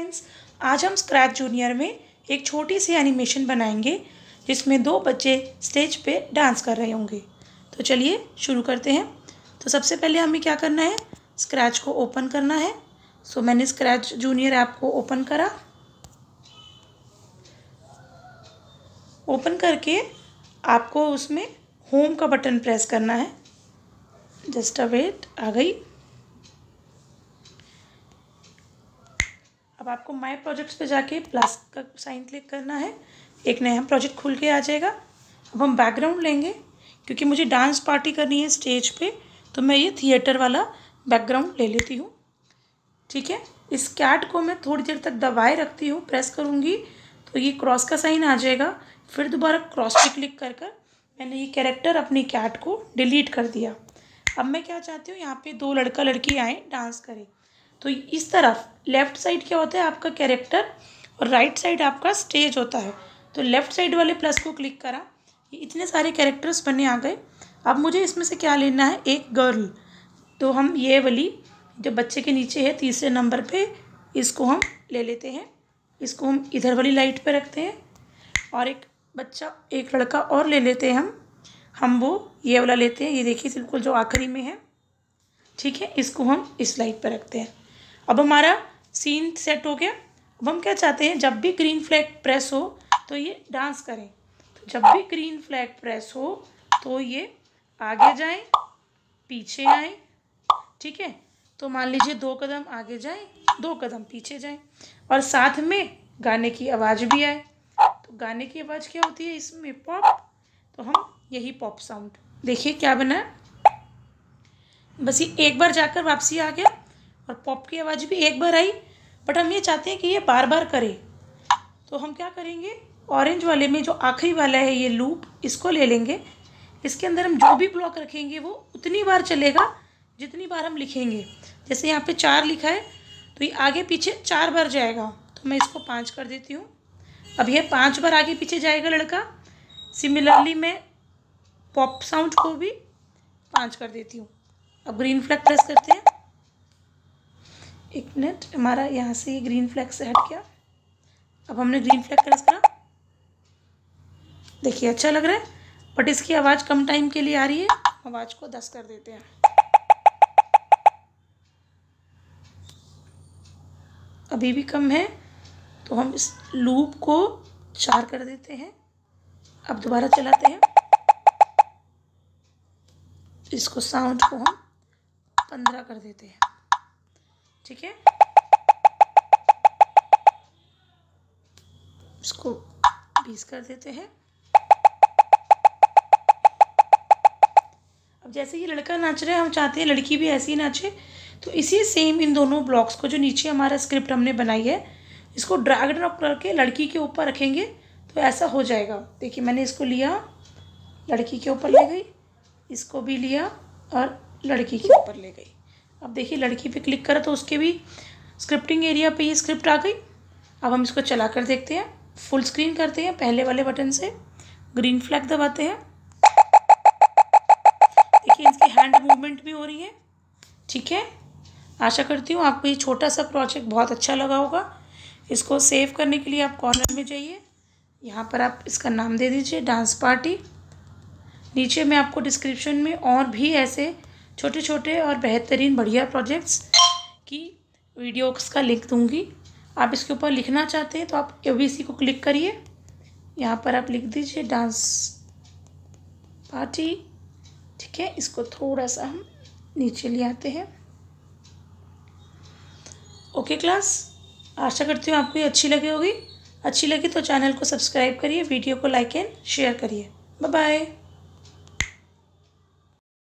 Friends आज हम scratch junior में एक छोटी सी एनिमेशन बनाएँगे, जिसमें दो बच्चे स्टेज पे डांस कर रहे होंगे। तो चलिए शुरू करते हैं। तो सबसे पहले हमें क्या करना है? स्क्रैच को ओपन करना है। सो मैंने स्क्रैच जूनियर ऐप को ओपन करा। ओपन करके आपको उसमें होम का बटन प्रेस करना है। जस्ट अ वेट आ गई। आपको माय प्रोजेक्ट्स पे जाके प्लस का साइन क्लिक करना है। एक नया प्रोजेक्ट खुल के आ जाएगा। अब हम बैकग्राउंड लेंगे, क्योंकि मुझे डांस पार्टी करनी है स्टेज पे तो मैं ये थिएटर वाला बैकग्राउंड ले लेती हूँ। ठीक है? इस कैट को मैं थोड़ी देर तक दबाए रखती हूँ प्रेस करूँगी तो ये क्रॉस का साइन आ जाएगा। फिर दोबारा क्रॉस पे क्लिक कर कर मैंने ये कैरेक्टर अपनी कैट को डिलीट कर दिया। अब मैं क्या चाहती हूँ, यहाँ पे दो लड़का लड़की आए डांस करें। तो इस तरफ़ लेफ़्ट साइड क्या होता है? आपका कैरेक्टर और राइट साइड आपका स्टेज होता है। तो लेफ़्ट साइड वाले प्लस को क्लिक करा। ये इतने सारे कैरेक्टर्स बने आ गए। अब मुझे इसमें से क्या लेना है? एक गर्ल तो हम ये वाली जो बच्चे के नीचे है, तीसरे नंबर पे, इसको हम ले लेते हैं। इसको हम इधर वाली लाइट पे रखते हैं। और एक बच्चा, एक लड़का और ले लेते हैं हम। हम वो ये वाला लेते हैं। ये देखिए बिल्कुल जो आखिरी में है। ठीक है, इसको हम इस लाइट पर रखते हैं। अब हमारा सीन सेट हो गया। अब हम क्या चाहते हैं? जब भी ग्रीन फ्लैग प्रेस हो तो ये डांस करें। तो जब भी ग्रीन फ्लैग प्रेस हो तो ये आगे जाएँ, पीछे आए, ठीक है? तो मान लीजिए दो कदम आगे जाएँ, दो कदम पीछे जाएँ, और साथ में गाने की आवाज़ भी आए। तो गाने की आवाज़ क्या होती है इसमें? पॉप तो हम यही पॉप साउंड देखिए क्या बना। बस ये एक बार जाकर वापसी आ गया। और पॉप की आवाज़ भी एक बार आई बट हम ये चाहते हैं कि ये बार बार करे। तो हम क्या करेंगे? ऑरेंज वाले में जो आखिरी वाला है ये लूप इसको ले लेंगे। इसके अंदर हम जो भी ब्लॉक रखेंगे वो उतनी बार चलेगा जितनी बार हम लिखेंगे। जैसे यहाँ पे चार लिखा है तो ये आगे पीछे चार बार जाएगा। तो मैं इसको पाँच कर देती हूँ। अब ये पाँच बार आगे पीछे जाएगा लड़का। सिमिलरली मैं पॉप साउंड को भी पाँच कर देती हूँ। अब ग्रीन फ्लैग प्रेस करते हैं। एक मिनट, हमारा यहाँ से ग्रीन फ्लैग से हट गया। अब हमने ग्रीन फ्लैग प्रेस करा। देखिए अच्छा लग रहा है बट इसकी आवाज़ कम टाइम के लिए आ रही है। आवाज़ को दस कर देते हैं। अभी भी कम है तो हम इस लूप को चार कर देते हैं। अब दोबारा चलाते हैं। इसको साउंड को हम पंद्रह कर देते हैं। ठीक है? इसको बीस कर देते हैं। अब जैसे ये लड़का नाच रहा है, हम चाहते हैं लड़की भी ऐसी नाचे। तो इसी सेम इन दोनों ब्लॉक्स को जो नीचे हमारा स्क्रिप्ट हमने बनाई है, इसको ड्रैग ड्रॉप करके लड़की के ऊपर रखेंगे तो ऐसा हो जाएगा। देखिए, मैंने इसको लिया, लड़की के ऊपर ले गई, इसको भी लिया और लड़की के ऊपर ले गई। अब देखिए, लड़की पे क्लिक करा तो उसके भी स्क्रिप्टिंग एरिया पे ये स्क्रिप्ट आ गई। अब हम इसको चला कर देखते हैं। फुल स्क्रीन करते हैं, पहले वाले बटन से। ग्रीन फ्लैग दबाते हैं। देखिए, इसकी हैंड मूवमेंट भी हो रही है। ठीक है? आशा करती हूँ आपको ये छोटा सा प्रोजेक्ट बहुत अच्छा लगा होगा। इसको सेव करने के लिए आप कॉर्नर में जाइए। यहाँ पर आप इसका नाम दे दीजिए डांस पार्टी नीचे मैं आपको डिस्क्रिप्शन में और भी ऐसे छोटे छोटे और बेहतरीन बढ़िया प्रोजेक्ट्स की वीडियोस का लिंक दूँगी। आप इसके ऊपर लिखना चाहते हैं तो आप एबीसी को क्लिक करिए। यहाँ पर आप लिख दीजिए डांस पार्टी ठीक है, इसको थोड़ा सा हम नीचे ले आते हैं। ओके क्लास आशा करती हूँ आपको ये अच्छी लगी होगी। अच्छी लगी तो चैनल को सब्सक्राइब करिए वीडियो को लाइक एंड शेयर करिए। Bye bye